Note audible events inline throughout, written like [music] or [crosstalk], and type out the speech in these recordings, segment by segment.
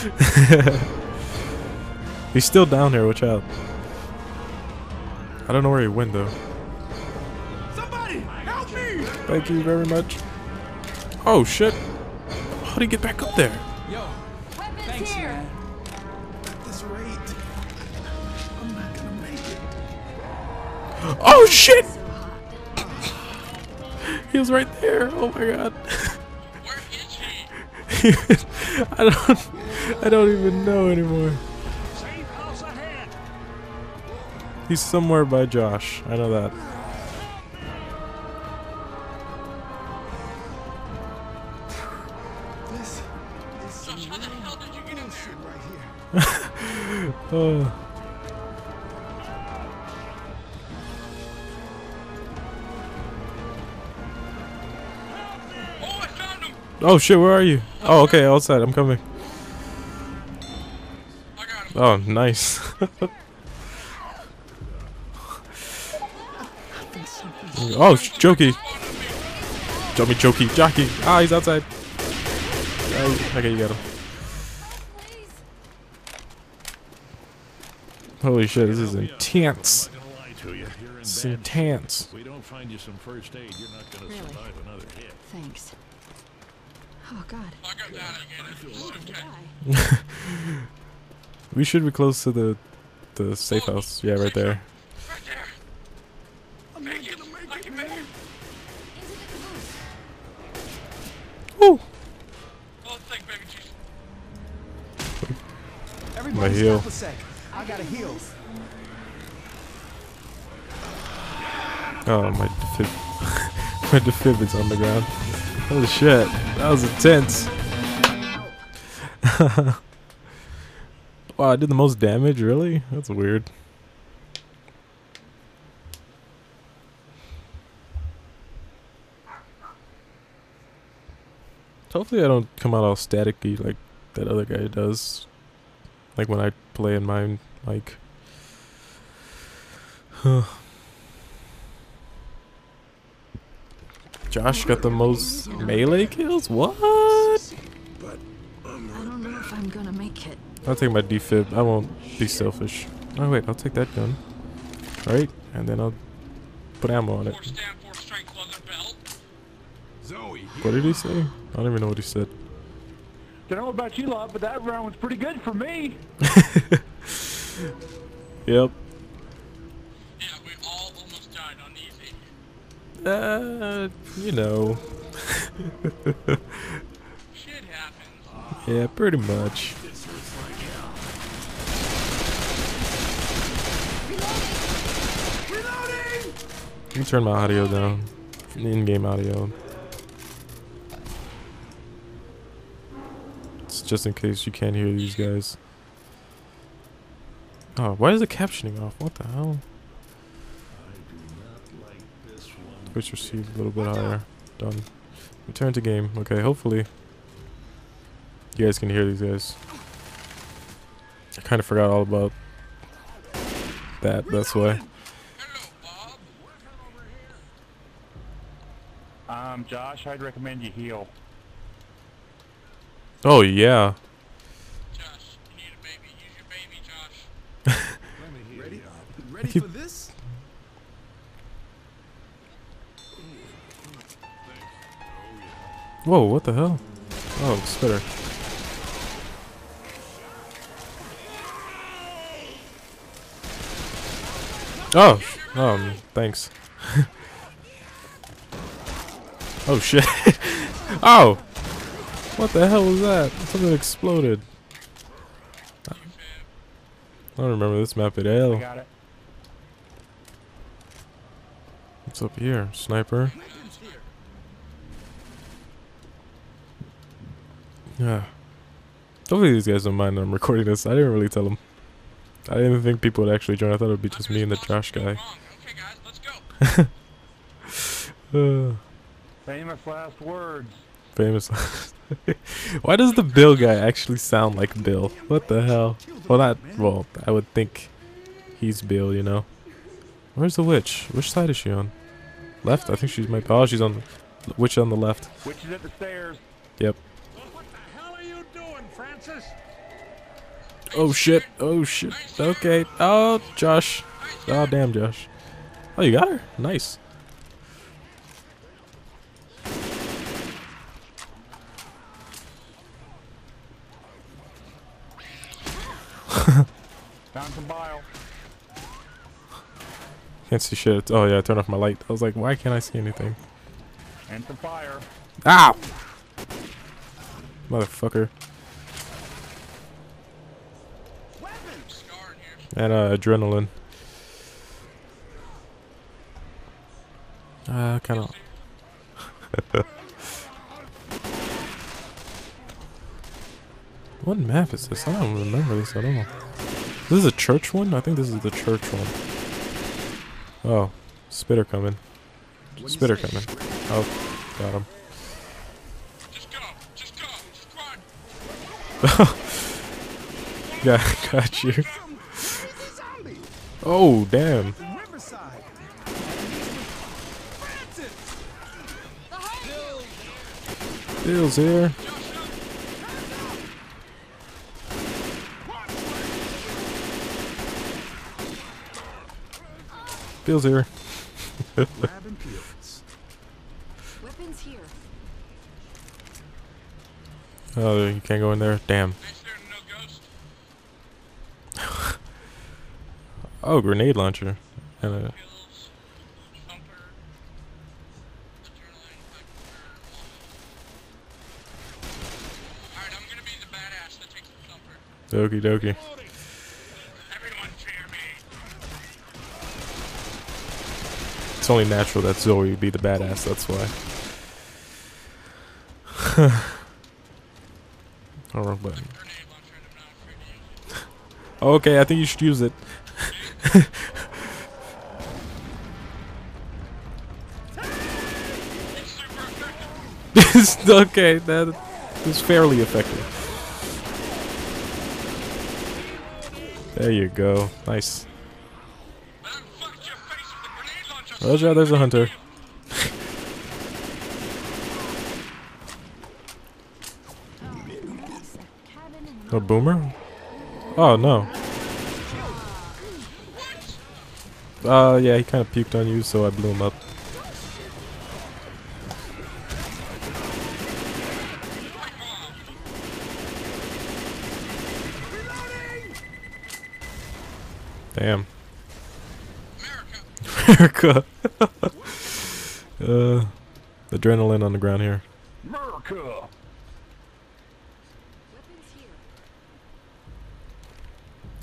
[laughs] He's still down here, watch out. I don't know where he went though. Somebody, help me! Thank you very much. Oh shit. How would he get back up there? Yo, Weapons thanks, here. man. At this rate, I'm not gonna make it. Oh shit! He was right there. Oh my god. Where is he? [laughs] I don't I don't even know anymore. Safe house ahead. He's somewhere by Josh. I know that. This is some Josh, how the hell did you get in there? right here. Oh. [laughs] Oh, I found him. Oh, oh shit, where are you? Oh, okay, outside. I'm coming. I got him. Oh, nice. [laughs] oh, sh- Jokey. Jummy Jokey. Jockey. Ah, he's outside. Oh, okay, you got him. Holy shit, this is intense. I'm not gonna lie to you. You're in It's intense. We don't find you some first aid, you're not gonna Really? survive another hit. Thanks. Oh God. [laughs] We should be close to the the safe house. Yeah, right there. Right there. I'm not gonna I make it, man. it. Into the caboose. Woo! Oh, thank baby Jesus. Everybody heel. a. I gotta heal. Oh, my defib. [laughs] my defib is on the ground. Holy shit. That was intense. [laughs] wow, I did the most damage, really? That's weird. Hopefully I don't come out all staticky like that other guy does. Like when I play in my mic. [sighs] Josh got the most melee kills? What? I don't know if I'm gonna make it. I'll take my defib. I won't be selfish. Oh wait, I'll take that gun. Right? And then I'll put ammo on it. Four stand for strength leather belt. Zoey. What did he say? I don't even know what he said. Don't know about you lot, but that round was pretty good for me. [laughs] Yep. Yeah, we all almost died on easy. Uh, you know. [laughs] Shit happens. Yeah, pretty much. Let me turn my audio down. In-game audio. It's just in case you can't hear these guys. Oh, why is the captioning off? What the hell? I do not like this one. Switch receive a little bit higher. Done. Return to game. Okay, hopefully you guys can hear these guys. I kind of forgot all about that. That's why. Bob. Um, Josh, I'd recommend you heal. Oh yeah. Josh, you need a baby. Use your baby, Josh. [laughs] Ready? Ready for this? Whoa, what the hell? Oh, spitter. Oh, um, thanks. [laughs] oh shit. [laughs] oh! What the hell was that? Something exploded. I don't remember this map at all. it. What's up here? Sniper? Yeah. Hopefully these guys don't mind that I'm recording this. I didn't really tell them. I didn't think people would actually join. I thought it would be just me and the Josh guy. Okay, guys, let's go. [laughs] Uh, Famous last words. famous. [laughs] Why does the Bill guy actually sound like Bill? What the hell? Well, not. Well, I would think he's Bill, you know. Where's the witch? Which side is she on? Left? I think she's my. Oh, she's on. The, witch on the left. Witch is at the stairs. Yep. What the hell are you doing, Francis? Oh shit. Oh shit. Okay. Oh, Josh. Oh, damn, Josh. Oh, you got her? Nice. Can't see shit. Oh, yeah, I turned off my light. I was like, why can't I see anything? And some fire. Ow! Motherfucker. Scar in here. And uh, adrenaline. Uh, kind of. [laughs] what map is this? I don't remember this at all. This is a church one? I think this is the church one. Oh, spitter coming. Spitter coming. Oh, got him. Just go. Just go. Just run. [laughs] Yeah, [laughs] got you. Oh, damn. Bill's here. Bill's here. Weapons [laughs] here. Oh, you can't go in there? Damn. [laughs] Oh, grenade launcher. And a, Pills. Thumper. Adrenaline. Alright, I'm gonna be the badass that takes the thumper. okie dokie. Everyone fear me. It's only natural that Zoey would be the badass, that's why. [sighs] oh, wrong button. [laughs] Okay, I think you should use it. [laughs] Okay, that is fairly effective. There you go. Nice. But I fucked your face with a Well, yeah, there's a hunter. A boomer? Oh, no. Uh, yeah, he kind of puked on you, so I blew him up. Damn. America. [laughs] Uh, adrenaline on the ground here. America.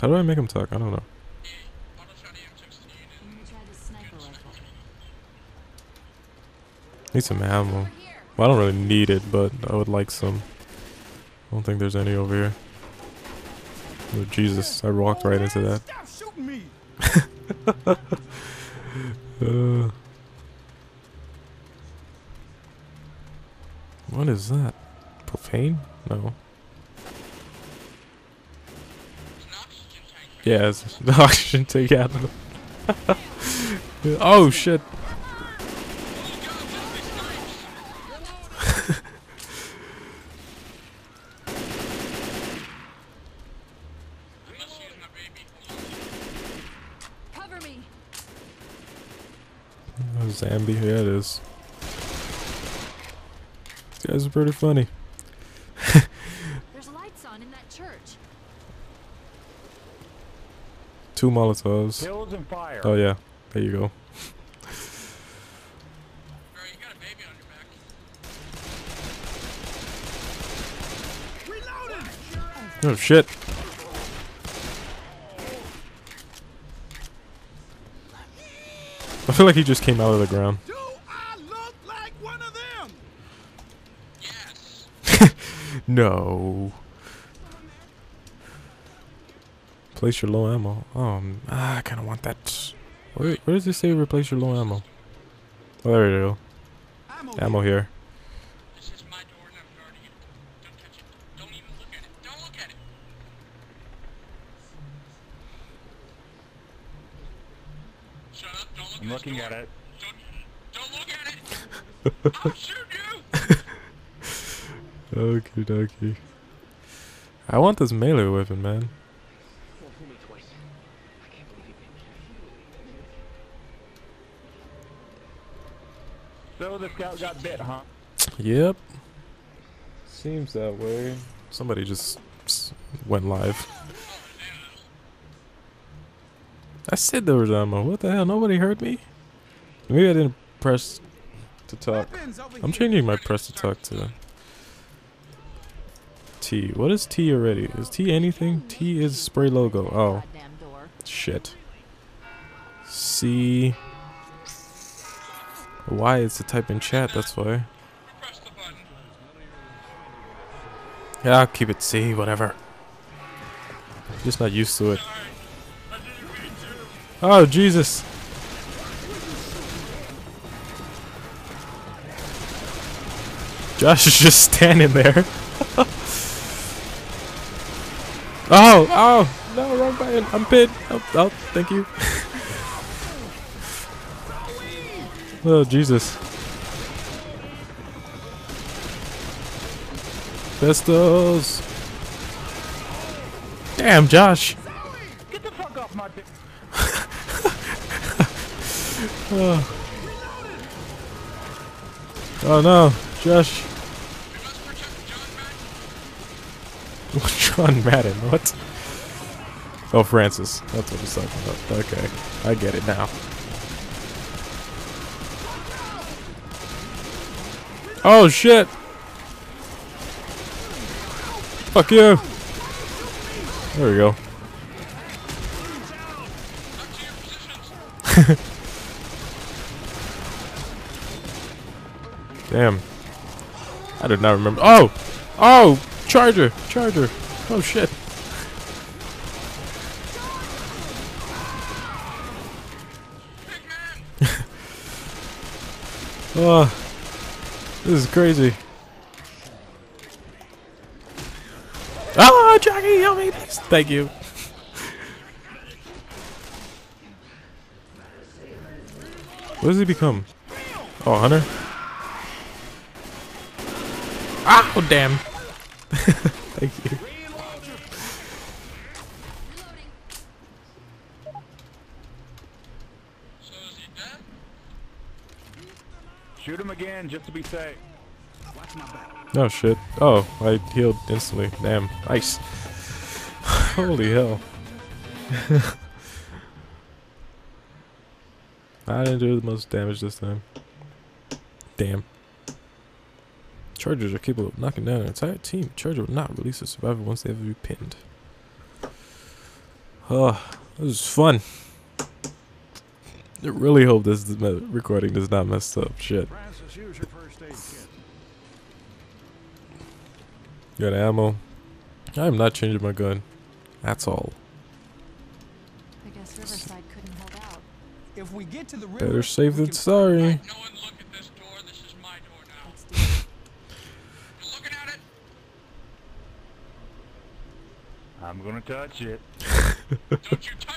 How do I make him talk? I don't know. Yeah, auto shot EM6 to unit. I'm gonna try the sniper rifle. Need some ammo. Well, I don't really need it, but I would like some. I don't think there's any over here. Oh, Jesus, I walked right into that. [laughs] Stop shooting me. Uh, what is that? Propane? No. It's oxygen tank. Yeah, it's the [laughs] oxygen tank out [laughs] Oh shit. Oh god, this is snipes. I must use my baby. Hold on. Cover me. Oh, Zambi, yeah it is. These guys are pretty funny. [laughs] There's lights on in that church. Two Molotovs. Pills and fire. Oh yeah, there you go. oh you got a baby on your back. Reloading. Oh shit. I feel like he just came out of the ground. Do I look like one of them? Yes. [laughs] No. Place your low ammo. Um, ah, I kind of want that. Where, where does it say replace your low ammo? Oh, there you go. Ammo. Ammo here. This is Look I'm looking at it. Don't, don't look at it. I'll shoot you. Okie dokie. I want this melee weapon, man. So the scout got bit, huh? Yep. Seems that way. Somebody just went live. I said there was ammo. What the hell? Nobody heard me? Maybe I didn't press to talk. I'm changing my press to talk to T. What is T already? Is T anything? T is spray logo. Oh, Shit. C. Why? C. Y is to type in chat, that's why. Press the button. Yeah, I'll keep it C, whatever. I'm Just not used to it. Oh, Jesus. Josh is just standing there. [laughs] oh, oh, no, wrong button. I'm pinned. Oh, oh thank you. [laughs] oh, Jesus. Festos. Damn, Josh. Get Oh no, Josh. [laughs] John Madden, what? Oh, Francis. That's what he's talking about. Okay, I get it now. Oh shit! Fuck you! There we go. [laughs] Up to your positions. Damn. I did not remember. Oh! Oh! Charger! Charger! Oh shit. [laughs] Oh. This is crazy. Oh, Jackie, help me, please. Thank you. What does he become? Oh, Hunter? Oh, damn. [laughs] Thank you. So is he dead? Shoot him again just to be safe. Oh, shit. Oh, I healed instantly. Damn. Nice. [laughs] Holy hell. [laughs] I didn't do the most damage this time. Damn. Chargers are capable of knocking down an entire team. Charger will not release a survivor once they have been pinned. Oh, this is fun. I really hope this recording does not mess up. Shit. Francis, here's your first aid kit. Got ammo. I'm not changing my gun. That's all. I guess Riverside couldn't hold out. If we get to the river, Better safe we than sorry. No one look at this door. This is my door now. Let's do it. You're looking at it? I'm gonna touch it. [laughs] Don't you touch